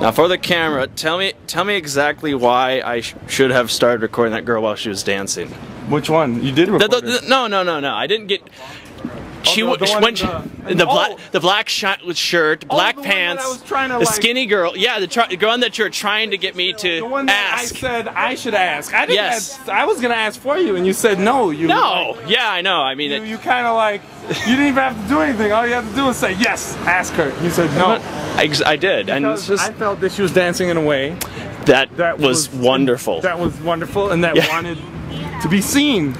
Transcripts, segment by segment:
Now for the camera, tell me tell me exactly why I sh should have started recording that girl while she was dancing. Which one? You did record the- it. the- no, no, no, no. I didn't get. She oh, the- the went in the, the- the oh. black the black shi- shirt, black that pants, I was trying to, the like- skinny girl. Yeah, the, girl that you're trying to get me to The one that ask. I said I should ask. I didn't Yes. ask, I was gonna ask for you, and you said no. You no, yeah, I know. I mean, You, you kind of like you didn't even have to do anything. All you have to do is say yes. Ask her. You said no. I, I did, and it's just I felt that she was dancing in a way that, that was, wonderful. That was wonderful, and that Yeah. wanted to be seen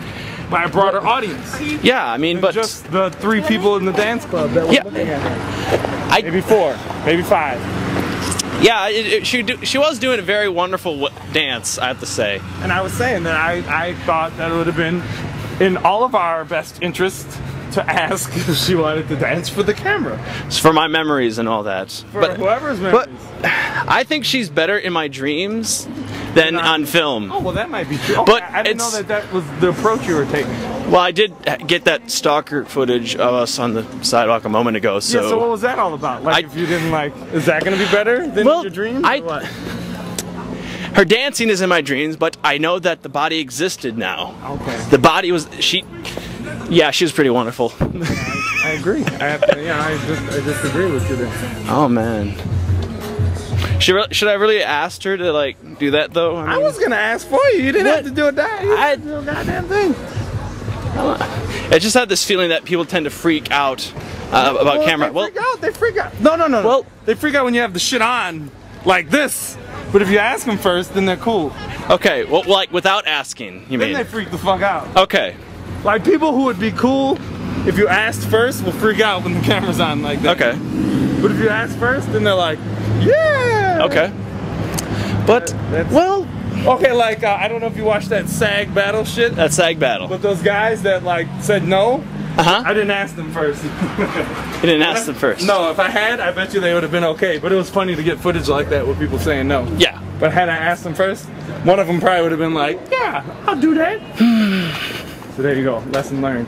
by a broader audience. yeah, I mean, but just the three people in the dance club that were Yeah. looking at her. I Maybe four, maybe five. yeah, it, it- she do, she was doing a very wonderful w- dance. I have to say. And I was saying that I, I thought that it would have been in all of our best interest to ask if she wanted to dance for the camera. It's for my memories and all that. For but whoever's but. I think she's better in my dreams than on film. Oh, well, that might be true. But I didn't know that that was the approach you were taking. Well, I did get that stalker footage of us on the sidewalk a moment ago. So, yeah, so what was that all about? Like, I- if you didn't like, is that going to be better than Well, your dreams? I- or what? her dancing is in my dreams, but I know that the body existed now. Okay. The body was she. Yeah, she was pretty wonderful. I agree. I have to, yeah, I just, I disagree with you there. Oh man. Should, should I really ask her to like do that though? I was gonna ask for you. You didn't have to do it that. You I- do a goddamn thing. I just had this feeling that people tend to freak out uh, about Well, camera. They Well, freak out. They freak out. No, no, no. no. Well- they freak out when you have the shit on like this. But if you ask them first, then they're cool. okay. Well, like without asking, you Then mean? they freak the fuck out. Okay. Like people who would be cool if you asked first will freak out when the camera's on like that. Okay. But if you ask first, then they're like, yeah. Okay. But That's- well, Okay, like uh, I don't know if you watched that SAG battle shit, That SAG battle. but those guys that like said no, Uh huh. I didn't ask them first. You didn't ask them first. no, if I had, I bet you they would have been okay. But it was funny to get footage like that with people saying no. Yeah. But had I asked them first, one of them probably would have been like, yeah, I'll do that. so there you go, lesson learned.